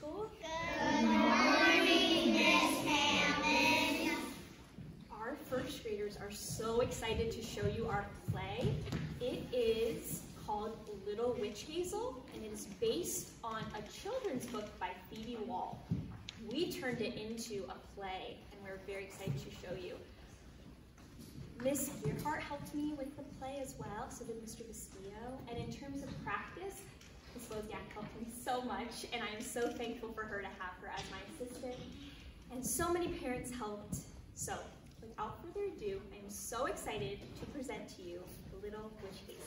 School. Good morning, Miss Hammond. Our first graders are so excited to show you our play. It is called Little Witch Hazel, and it is based on a children's book by Phoebe Wahl. We turned it into a play, and we're very excited to show you. Miss Gearhart helped me with the play as well, so did Mr. Castillo. And in terms of practice, Ms. Wozniak helped me so much, and I am so thankful for her to have her as my assistant. And so many parents helped. So, without further ado, I am so excited to present to you the Little Witch Hazel.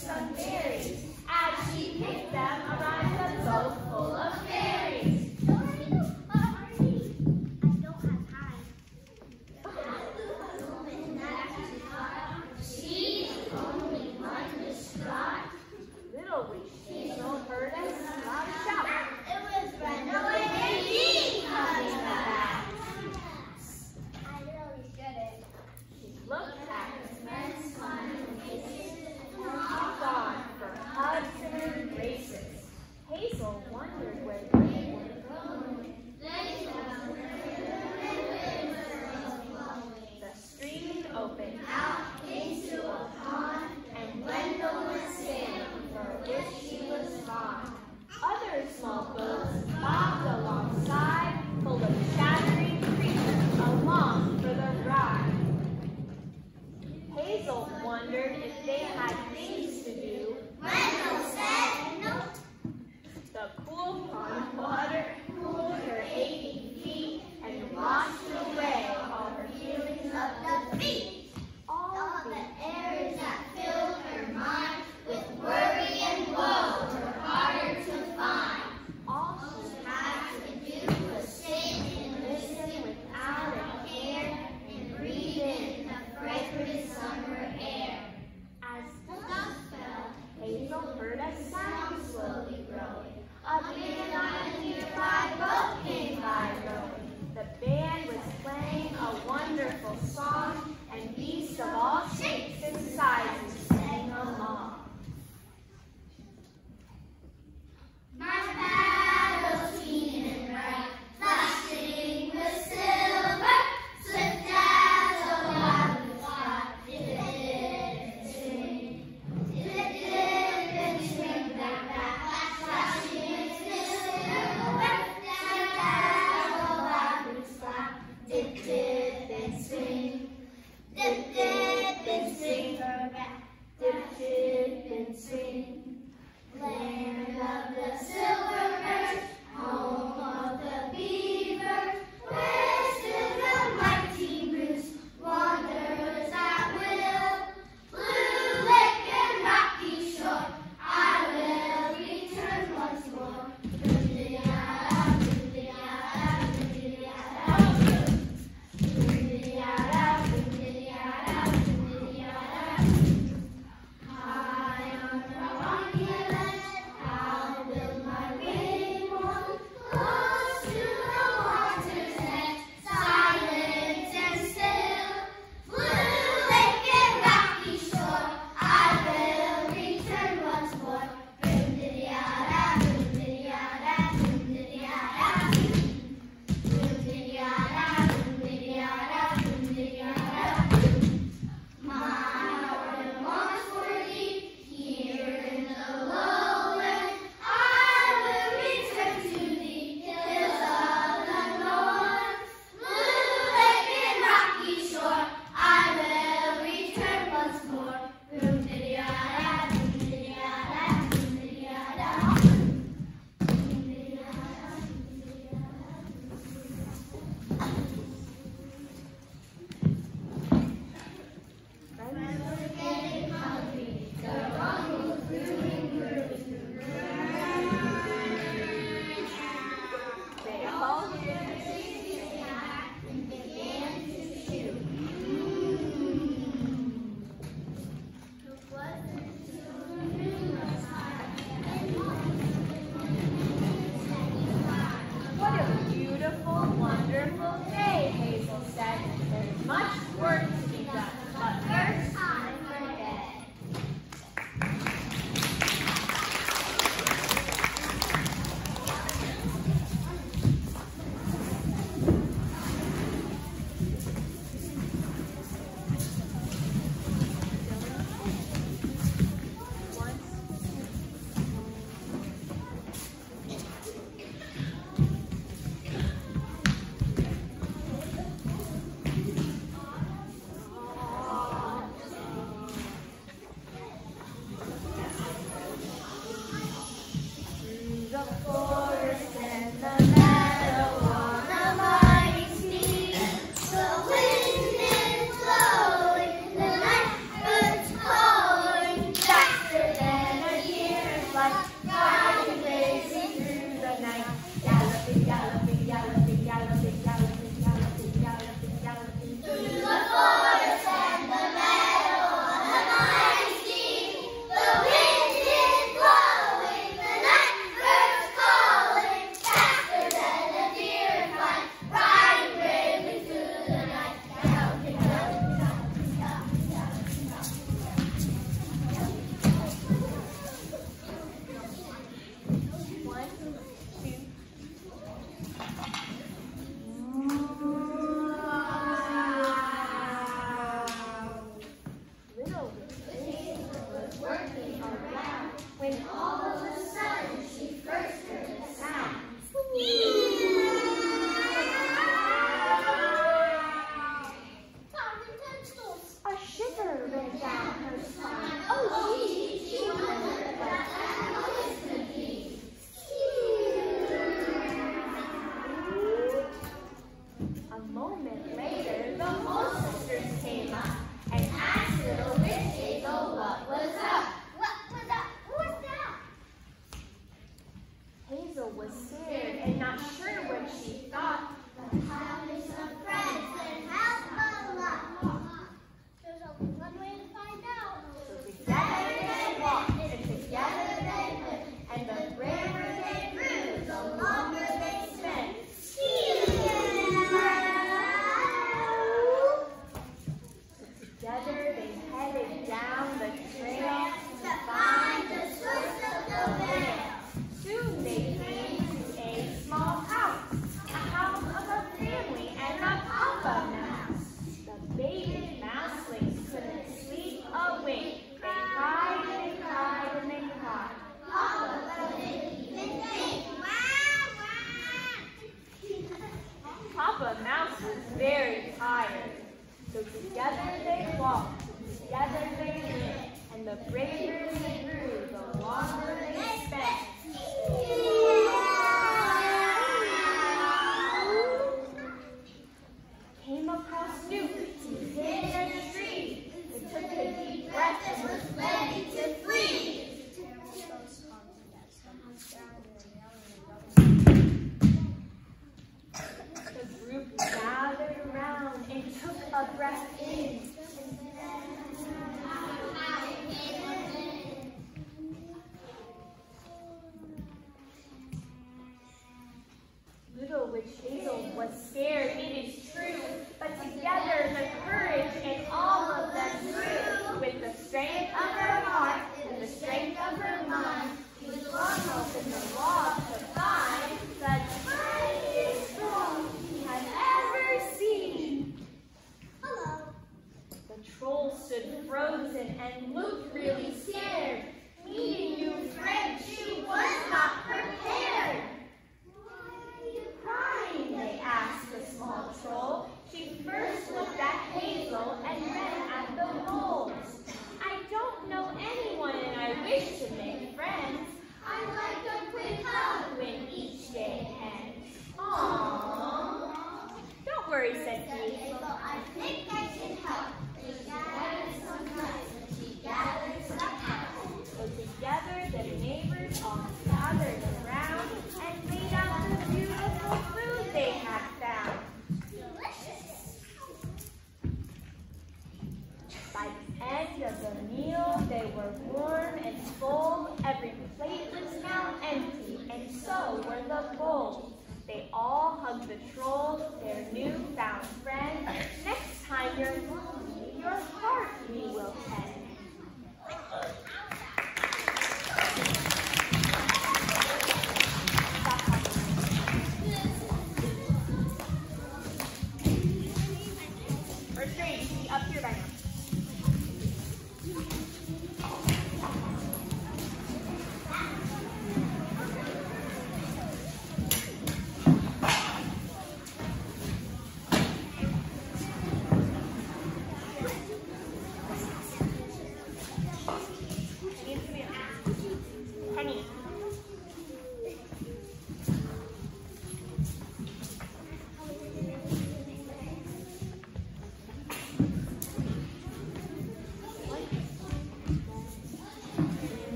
To pick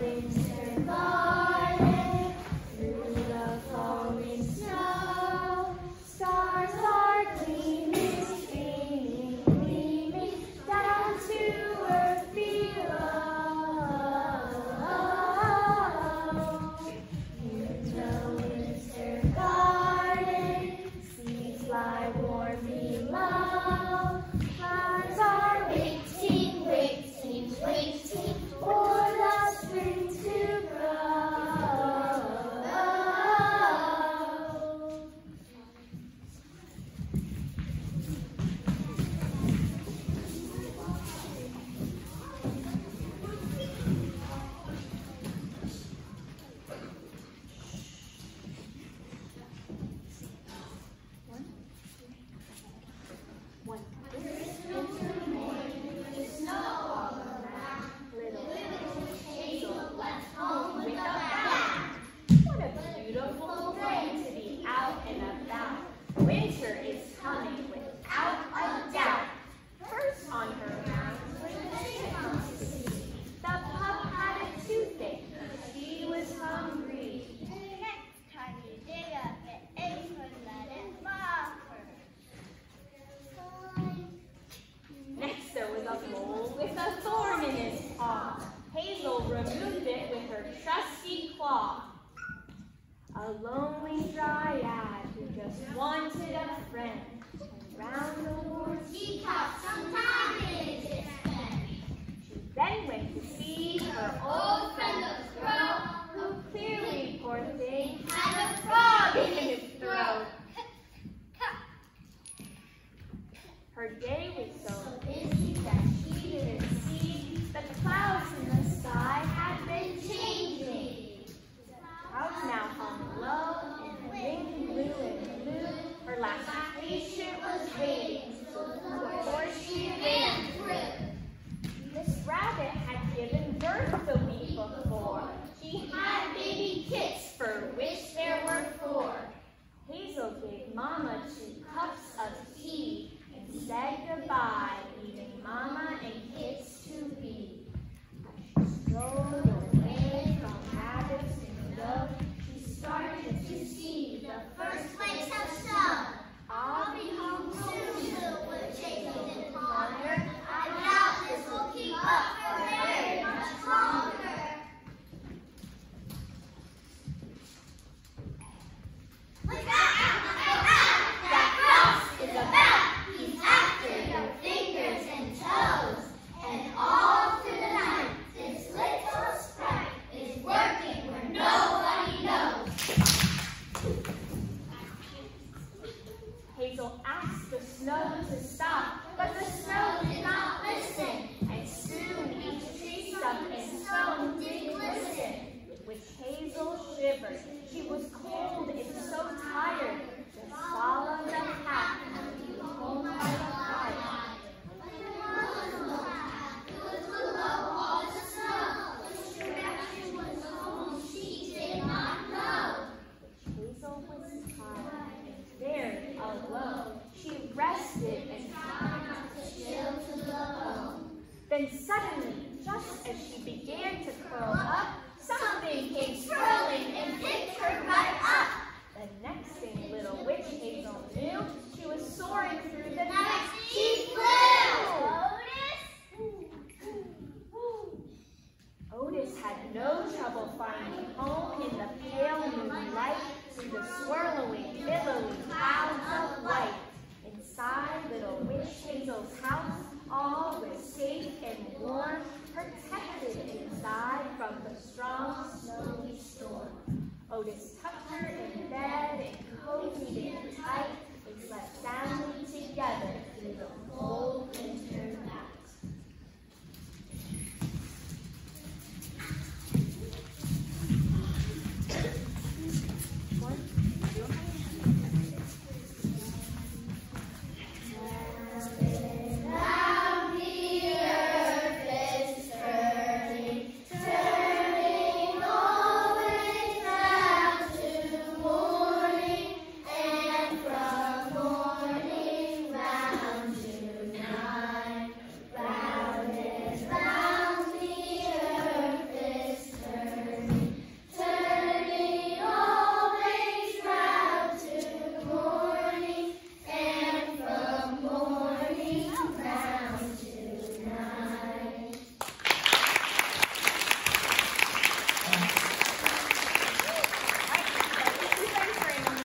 brings their love. Otis had no trouble finding home in the pale moonlight through the swirling, billowy clouds of light. Inside little witch Hazel's house, all was safe and warm, protected inside from the strong snowy storm. Otis tucked her in bed and cozied in tight. They slept soundly